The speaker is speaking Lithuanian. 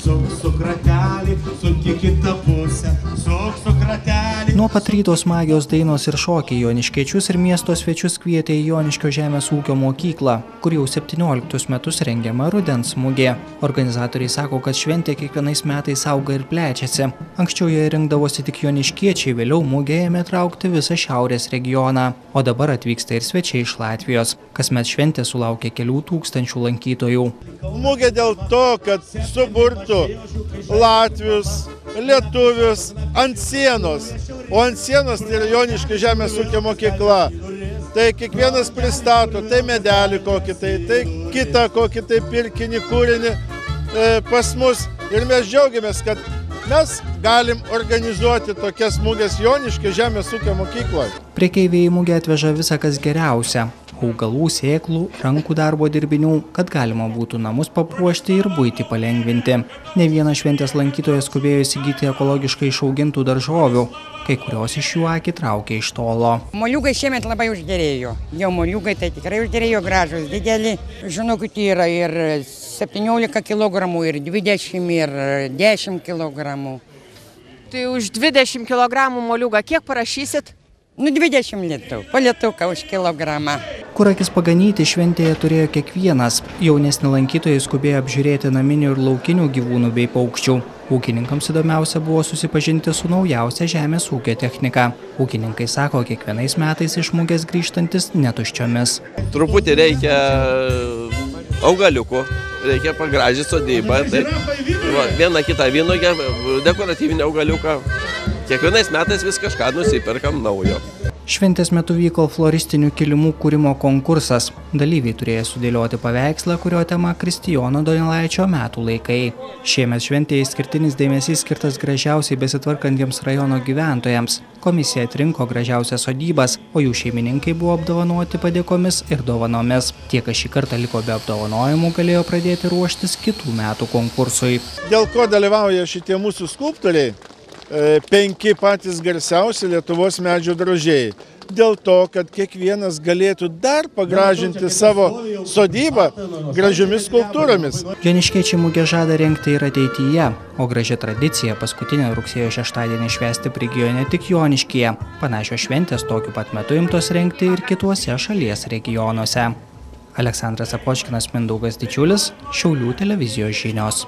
suk suk ratelį, suk į Nuo pat ryto smagios dainos ir šokiai Joniškiečius ir miesto svečius kvietė į Joniškio žemės ūkio mokyklą, kur jau 17 metus rengiama rudens mugė. Organizatoriai sako, kad šventė kiekvienais metais auga ir plečiasi. Anksčiau joje rinkdavosi tik Joniškiečiai, vėliau mugė ėmė traukti visą šiaurės regioną, o dabar atvyksta ir svečiai iš Latvijos. Kasmet šventė sulaukia kelių tūkstančių lankytojų. Mūgė dėl to, kad suburtų Latvius, Lietuvius ant sienos, o ant sienos tai yra Joniškio žemės ūkio mokykla. Tai kiekvienas pristato, tai medelį kokį tai, tai kitą kokį tai pirkinį kūrinį e, pas mus. Ir mes džiaugiamės, kad mes galim organizuoti tokias mūgės Joniškio žemės ūkio mokykloje. Priekeiviai į mugę atveža visą kas geriausia - augalų, sėklų, rankų darbo dirbinių, kad galima būtų namus papuošti ir būti palengvinti. Ne vienas šventės lankytojas skubėjo įsigyti ekologiškai išaugintų daržovių, kai kurios iš jų akį traukė iš tolo. Moliukai šiemet labai užgerėjo. Jau moliukai tai tikrai užgerėjo gražus, dideli. Žinokit, yra ir 17 kg, ir 20, ir 10 kg. Tai už 20 kg moliūgą kiek parašysit? Nu, 20 litų, palietuką už kilogramą. Kur akis paganyti šventėje turėjo kiekvienas. Jaunesni lankytojai skubėjo apžiūrėti naminių ir laukinių gyvūnų bei paukščių. Ūkininkams įdomiausia buvo susipažinti su naujausia žemės ūkio technika. Ūkininkai sako, kiekvienais metais iš mugės grįžtantis netuščiomis. Truputį reikia augaliukų, reikia pagražinti sodybą. Tai, va, vieną kitą vynogę, dekoratyvinį augaliuką. Kiekvienais metais vis kažką nusiperkam naujo. Šventės metu vyko floristinių kilimų kūrimo konkursas. Dalyviai turėjo sudėlioti paveikslą, kurio tema Kristijono Donelaičio metų laikai. Šiemet šventėje išskirtinis dėmesys skirtas gražiausiai besitvarkantiems rajono gyventojams. Komisija atrinko gražiausias sodybas, o jų šeimininkai buvo apdovanoti padėkomis ir dovanomis. Tie, kas šį kartą liko be apdovanojimų, galėjo pradėti ruoštis kitų metų konkursui. Dėl ko dalyvauja šitie mūsų skulptoriai? E, penki patys garsiausi Lietuvos medžio drožėjai. Dėl to, kad kiekvienas galėtų dar pagražinti savo sodybą gražiomis skulptūromis. Joniškiečiai mugė žada rengti ir ateityje, o graži tradicija paskutinę rugsėjo šeštadienį švesti prigijo ne tik Joniškyje. Panašios šventės tokiu pat metu imtos rengti ir kituose šalies regionuose. Aleksandras Apočkinas Mindaugas Didžiulis, Šiaulių televizijos žinios.